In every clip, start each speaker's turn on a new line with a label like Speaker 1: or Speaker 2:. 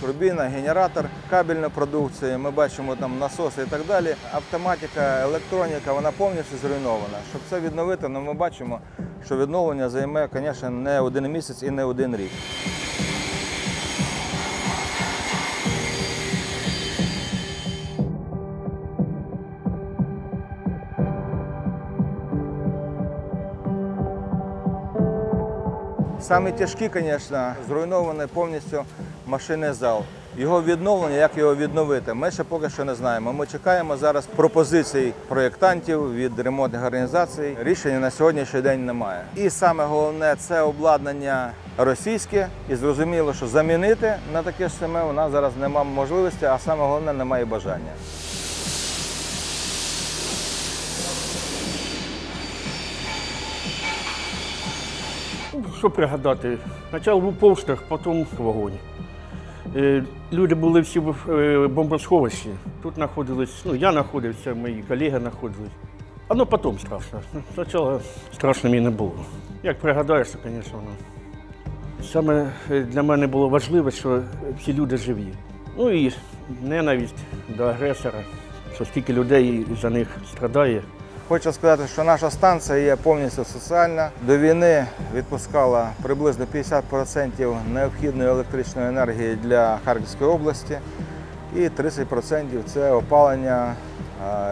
Speaker 1: турбіна, генератор, кабельна продукція. Ми бачимо там насоси і так далі. Автоматика, електроніка, вона повністю зруйнована. Щоб це відновити, ну, ми бачимо, що відновлення займе, звісно, не один місяць і не один рік. Самі тяжкі, звісно, зруйнований повністю машинний зал. Його відновлення, як його відновити, ми ще поки що не знаємо. Ми чекаємо зараз пропозицій проєктантів від ремонтних організацій. Рішення на сьогоднішній день немає. І саме головне це обладнання російське, і зрозуміло, що замінити на таке саме у нас зараз немає можливості, а саме головне немає бажання.
Speaker 2: Що пригадати? Спочатку був повштовх, потім вогонь. Е, Люди були всі в е, бомбосховищі. Тут знаходились, ну я знаходився, мої колеги знаходились. А ну потім страшно. Спочатку страшно мені не було. Як пригадаєш, звісно, воно. Саме е, для мене було важливо, що всі люди живі. Ну і ненависть до агресора, що стільки людей за них страдає.
Speaker 1: Хочу сказати, що наша станція є повністю соціальна. До війни відпускала приблизно 50% необхідної електричної енергії для Харківської області, і 30% це опалення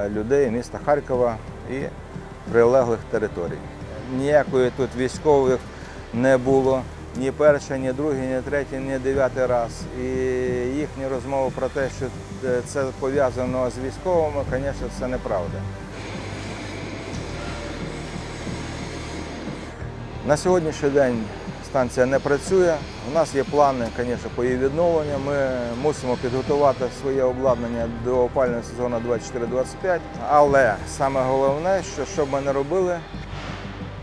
Speaker 1: людей міста Харкова і прилеглих територій. Ніякої тут військових не було. Ні перший, ні другий, ні третій, ні дев'ятий раз. І їхні розмови про те, що е, це пов'язано з військовими, звісно, це неправда. На сьогоднішній день станція не працює. У нас є плани, звісно, по її відновленню. Ми мусимо підготувати своє обладнання до опального сезону 24-25. Але саме головне, що що б ми не робили,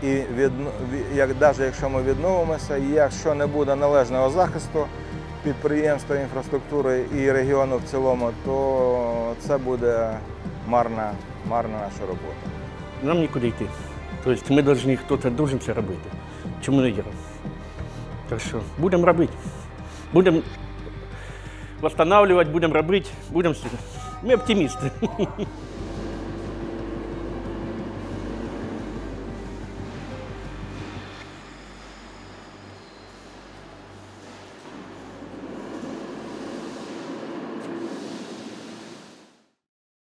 Speaker 1: і відно- ві- як навіть якщо ми відновимося, якщо не буде належного захисту підприємства, інфраструктури і регіону в цілому, то це буде марна, марна наша робота.
Speaker 2: Нам нікуди йти. Тобто ми повинні, хтось должен це робити. Чому не я? Так що будемо робити. Будемо восстанавливати, будемо робити, будемо. всі- Ми оптимісти.